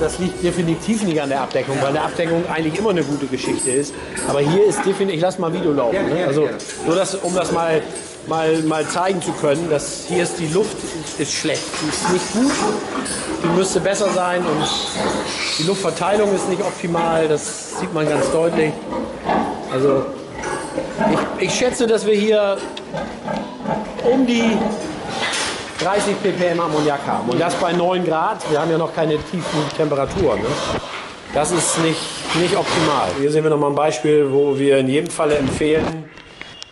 das liegt definitiv nicht an der Abdeckung, weil eine Abdeckung eigentlich immer eine gute Geschichte ist. Aber hier ist definitiv, ich lasse mal Video laufen. Ne? Also nur das, um das mal, mal, mal zeigen zu können, dass hier ist die Luft ist schlecht, die ist nicht gut, die müsste besser sein und die Luftverteilung ist nicht optimal, das sieht man ganz deutlich. Also ich, ich schätze, dass wir hier um die 30 ppm Ammoniak haben. Und das bei 9 Grad. Wir haben ja noch keine tiefen Temperaturen. Ne? Das ist nicht, nicht optimal. Hier sehen wir nochmal ein Beispiel, wo wir in jedem Falle empfehlen,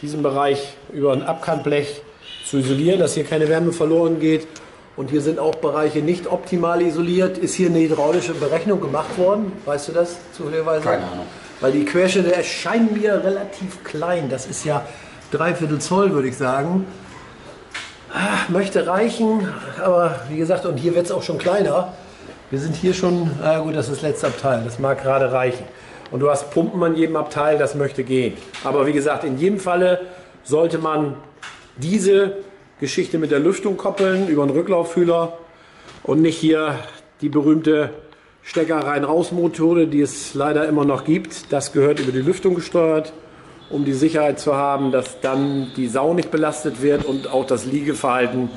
diesen Bereich über ein Abkantblech zu isolieren, dass hier keine Wärme verloren geht. Und hier sind auch Bereiche nicht optimal isoliert. Ist hier eine hydraulische Berechnung gemacht worden? Weißt du das zufälligerweise? Keine Ahnung. Weil die Querschnitte erscheinen mir relativ klein. Das ist ja dreiviertel Zoll, würde ich sagen. Ah, Möchte reichen, aber wie gesagt, und hier wird es auch schon kleiner. Wir sind hier schon, na gut, das ist das letzte Abteil, das mag gerade reichen. Und du hast Pumpen an jedem Abteil, das möchte gehen. Aber wie gesagt, in jedem Falle sollte man diese Geschichte mit der Lüftung koppeln über einen Rücklauffühler und nicht hier die berühmte Stecker rein-raus-Methode, die es leider immer noch gibt. Das gehört über die Lüftung gesteuert, um die Sicherheit zu haben, dass dann die Sau nicht belastet wird und auch das Liegeverhalten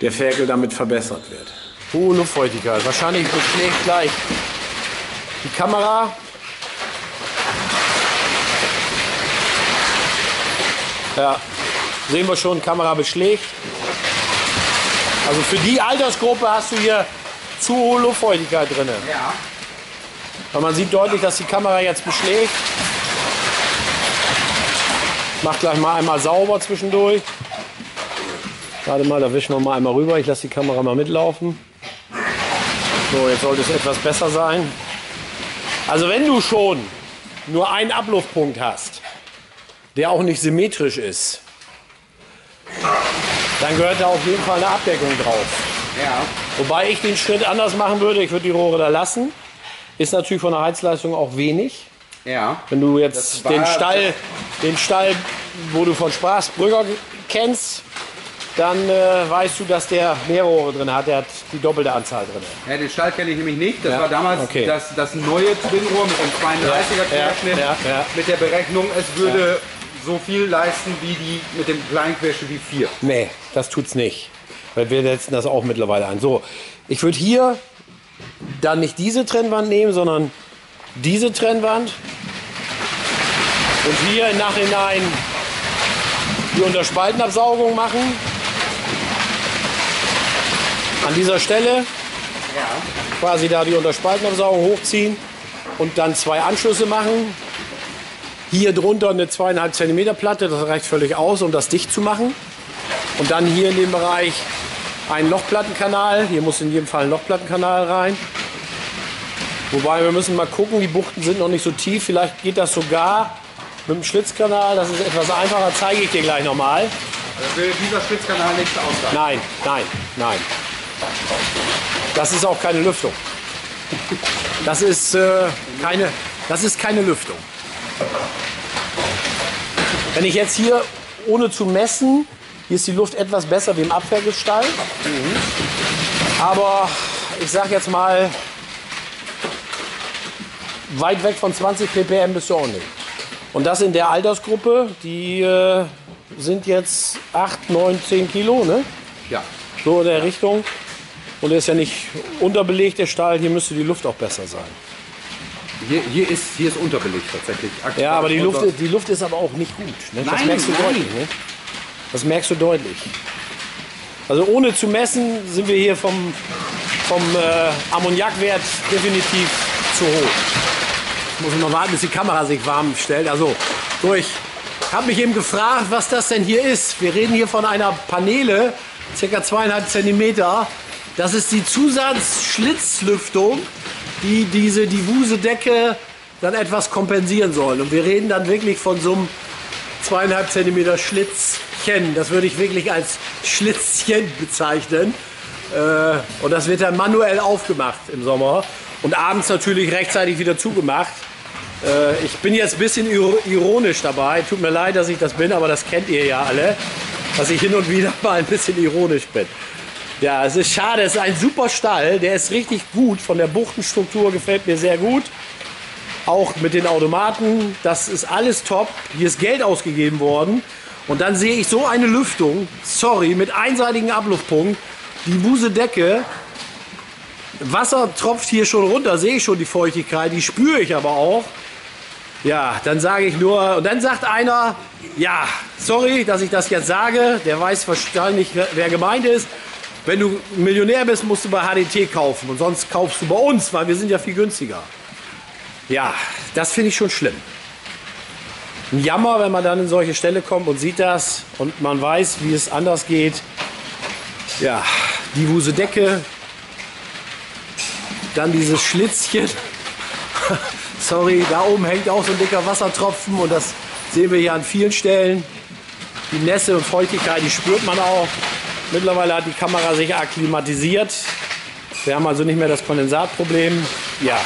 der Ferkel damit verbessert wird. Hohe Luftfeuchtigkeit. Wahrscheinlich beschlägt gleich die Kamera. Ja, sehen wir schon, Kamera beschlägt. Also für die Altersgruppe hast du hier zu hohe Luftfeuchtigkeit drin. Ja. Weil man sieht deutlich, dass die Kamera jetzt beschlägt. Mach gleich mal einmal sauber zwischendurch. Warte mal, da wischen wir mal einmal rüber. Ich lasse die Kamera mal mitlaufen. So, jetzt sollte es etwas besser sein. Also wenn du schon nur einen Abluftpunkt hast, der auch nicht symmetrisch ist, dann gehört da auf jeden Fall eine Abdeckung drauf. Ja. Wobei ich den Schritt anders machen würde, ich würde die Rohre da lassen. Ist natürlich von der Heizleistung auch wenig. Ja. Wenn du jetzt den Stall, den Stall, wo du von sprachst, Brügger kennst, dann äh, weißt du, dass der mehr Rohre drin hat. Der hat die doppelte Anzahl drin. ja, den Stall kenne ich nämlich nicht. Das Ja, war damals okay. das, das neue Twinrohr mit dem 32er Ja, Querschnitt. ja. Mit der Berechnung, es würde so viel leisten wie die mit dem kleinen Querschnitt wie 4. Nee, das tut's nicht. Weil wir setzen das auch mittlerweile ein. So, ich würde hier dann nicht diese Trennwand nehmen, sondern diese Trennwand. Und hier im Nachhinein die Unterspaltenabsaugung machen. An dieser Stelle quasi da die Unterspaltenabsaugung hochziehen und dann zwei Anschlüsse machen. Hier drunter eine zweieinhalb Zentimeter Platte, das reicht völlig aus, um das dicht zu machen. Und dann hier in dem Bereich einen Lochplattenkanal. Hier muss in jedem Fall ein Lochplattenkanal rein. Wobei wir müssen mal gucken, die Buchten sind noch nicht so tief. Vielleicht geht das sogar mit dem Schlitzkanal. Das ist etwas einfacher, zeige ich dir gleich nochmal. Das will dieser Schlitzkanal nicht ausreichen. Nein, nein, nein. Das ist auch keine Lüftung. Das ist, äh, keine, das ist keine Lüftung. Wenn ich jetzt hier, ohne zu messen, hier ist die Luft etwas besser wie im Abferkelstall. Aber ich sag jetzt mal, weit weg von 20 ppm bist du auch nicht. Und das in der Altersgruppe, die äh, sind jetzt 8, 9, 10 Kilo, ne? Ja. So in der Richtung. Und der ist ja nicht unterbelegt, der Stall. Hier müsste die Luft auch besser sein. Hier, hier, ist, hier ist unterbelegt tatsächlich. Ja, aber die Luft, die Luft ist aber auch nicht gut. Ne? Das Nein, merkst du nein. deutlich. Ne? Das merkst du deutlich. Also ohne zu messen sind wir hier vom, vom äh, Ammoniakwert definitiv zu hoch. Ich muss noch warten, bis die Kamera sich warm stellt. Also, so, ich habe mich eben gefragt, was das denn hier ist. Wir reden hier von einer Paneele, circa zweieinhalb Zentimeter. Das ist die Zusatzschlitzlüftung, die diese diffuse Decke dann etwas kompensieren soll. Und wir reden dann wirklich von so einem zweieinhalb Zentimeter Schlitzchen. Das würde ich wirklich als Schlitzchen bezeichnen. Äh, und das wird dann manuell aufgemacht im Sommer. Und abends natürlich rechtzeitig wieder zugemacht. Äh, ich bin jetzt ein bisschen iro- ironisch dabei. Tut mir leid, dass ich das bin, aber das kennt ihr ja alle. Dass ich hin und wieder mal ein bisschen ironisch bin. Ja, es ist schade, es ist ein super Stall, der ist richtig gut, von der Buchtenstruktur gefällt mir sehr gut. Auch mit den Automaten, das ist alles top. Hier ist Geld ausgegeben worden. Und dann sehe ich so eine Lüftung, sorry, mit einseitigen Abluftpunkt, die Wuse Decke, Wasser tropft hier schon runter, sehe ich schon die Feuchtigkeit, die spüre ich aber auch. Ja, dann sage ich nur, und dann sagt einer, ja, sorry, dass ich das jetzt sage, der weiß wahrscheinlich, wer gemeint ist. Wenn du Millionär bist, musst du bei HDT kaufen und sonst kaufst du bei uns, weil wir sind ja viel günstiger. Ja, das finde ich schon schlimm. Ein Jammer, wenn man dann in solche Stelle kommt und sieht das und man weiß, wie es anders geht. Ja, die Wuse Decke, dann dieses Schlitzchen. Sorry, da oben hängt auch so ein dicker Wassertropfen und das sehen wir hier an vielen Stellen. Die Nässe und Feuchtigkeit, die spürt man auch. Mittlerweile hat die Kamera sich akklimatisiert. Wir haben also nicht mehr das Kondensatproblem. Ja.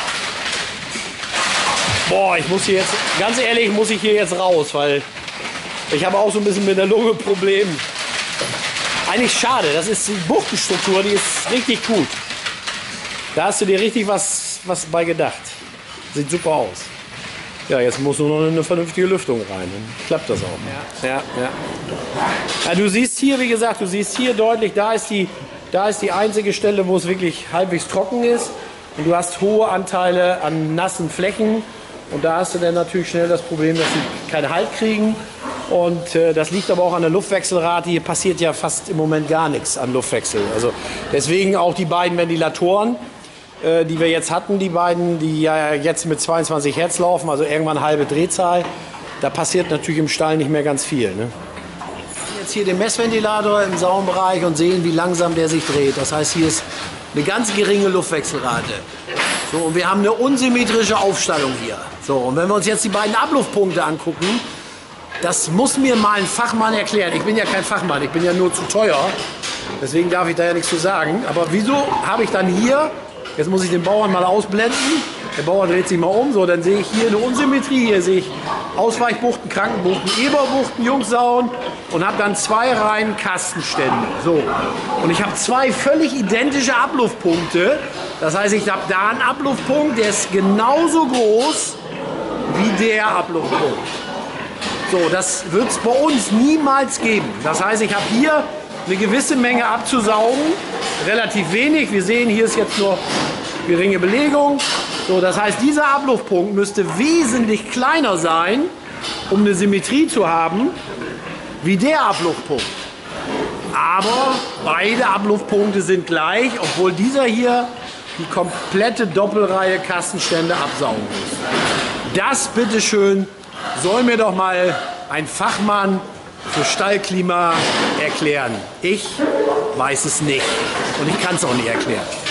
Boah, ich muss hier jetzt, ganz ehrlich, muss ich hier jetzt raus, weil ich habe auch so ein bisschen mit der Lunge Problem. Eigentlich schade, das ist die Buchtenstruktur, die ist richtig gut. Da hast du dir richtig was, was bei gedacht. Sieht super aus. Ja, jetzt muss nur noch eine vernünftige Lüftung rein. Dann klappt das auch. Ja. Ja, ja. ja, du siehst hier, wie gesagt, du siehst hier deutlich, da ist, die, da ist die einzige Stelle, wo es wirklich halbwegs trocken ist. Und du hast hohe Anteile an nassen Flächen. Und da hast du dann natürlich schnell das Problem, dass sie keinen Halt kriegen. Und äh, das liegt aber auch an der Luftwechselrate. Hier passiert ja fast im Moment gar nichts an Luftwechsel. Also deswegen auch die beiden Ventilatoren äh, die wir jetzt hatten, die beiden, die ja jetzt mit 22 Hertz laufen, also irgendwann halbe Drehzahl, da passiert natürlich im Stall nicht mehr ganz viel. Ne? Jetzt hier den Messventilator im Saumbereich und sehen, wie langsam der sich dreht. Das heißt, hier ist eine ganz geringe Luftwechselrate. So, und wir haben eine unsymmetrische Aufstellung hier. So, und wenn wir uns jetzt die beiden Abluftpunkte angucken, das muss mir mal ein Fachmann erklären. Ich bin ja kein Fachmann, ich bin ja nur zu teuer. Deswegen darf ich da ja nichts zu sagen. Aber wieso habe ich dann hier Jetzt muss ich den Bauern mal ausblenden. Der Bauer dreht sich mal um, so dann sehe ich hier eine Unsymmetrie. Hier sehe ich Ausweichbuchten, Krankenbuchten, Eberbuchten, Jungsauen und habe dann zwei Reihen Kastenstände. So. Und ich habe zwei völlig identische Abluftpunkte. Das heißt, ich habe da einen Abluftpunkt, der ist genauso groß wie der Abluftpunkt. So, das wird es bei uns niemals geben. Das heißt, ich habe hier eine gewisse Menge abzusaugen, relativ wenig. Wir sehen, hier ist jetzt nur geringe Belegung. So, das heißt, dieser Abluftpunkt müsste wesentlich kleiner sein, um eine Symmetrie zu haben, wie der Abluftpunkt. Aber beide Abluftpunkte sind gleich, obwohl dieser hier die komplette Doppelreihe Kastenstände absaugen muss. Das bitteschön soll mir doch mal ein Fachmann für Stallklima erklären. Ich weiß es nicht und ich kann es auch nicht erklären.